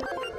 you.